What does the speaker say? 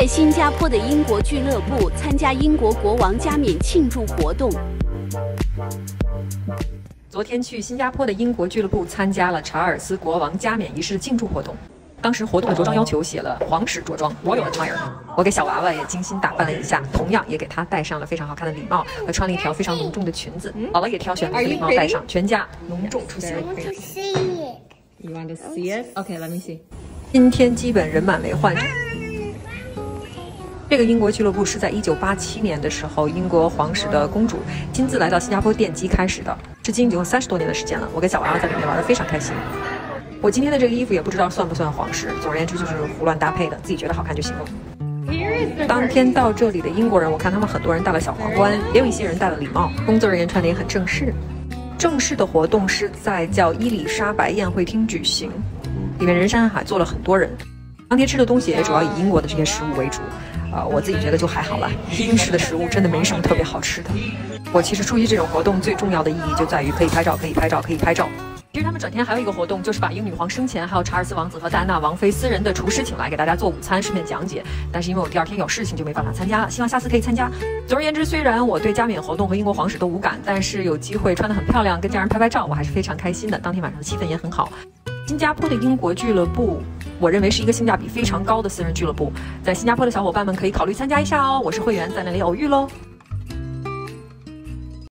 在新加坡的英国俱乐部参加英国国王加冕庆祝活动。昨天去新加坡的英国俱乐部参加了查尔斯国王加冕仪式的庆祝活动。当时活动的着装要求写了皇室着装 （Royal Attire）。我给小娃娃也精心打扮了一下，同样也给他戴上了非常好看的礼帽和穿了一条非常隆重的裙子。姥姥也挑选了礼帽戴上，全家隆重出席。You want to see it? Okay, let me see. 今天基本人满为患。这个英国俱乐部是在一九八七年的时候，英国皇室的公主亲自来到新加坡奠基开始的，至今已经有三十多年的时间了。我跟小娃娃在里面玩的非常开心。我今天的这个衣服也不知道算不算皇室，总而言之就是胡乱搭配的，自己觉得好看就行了。当天到这里的英国人，我看他们很多人戴了小皇冠，也有一些人戴了礼帽，工作人员穿的也很正式。正式的活动是在叫伊丽莎白宴会厅举行，里面人山人海，坐了很多人。当天吃的东西也主要以英国的这些食物为主，呃，我自己觉得就还好了。英式的食物真的没什么特别好吃的。我其实出席这种活动最重要的意义就在于可以拍照，可以拍照，可以拍照。其实他们转天还有一个活动，就是把英女皇生前还有查尔斯王子和戴安娜王妃私人的厨师请来给大家做午餐，顺便讲解。但是因为我第二天有事情，就没办法参加了。希望下次可以参加。总而言之，虽然我对加冕活动和英国皇室都无感，但是有机会穿得很漂亮，跟家人拍拍照，我还是非常开心的。当天晚上的气氛也很好。新加坡的英国俱乐部，我认为是一个性价比非常高的私人俱乐部，在新加坡的小伙伴们可以考虑参加一下哦。我是会员，在那里偶遇喽。